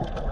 you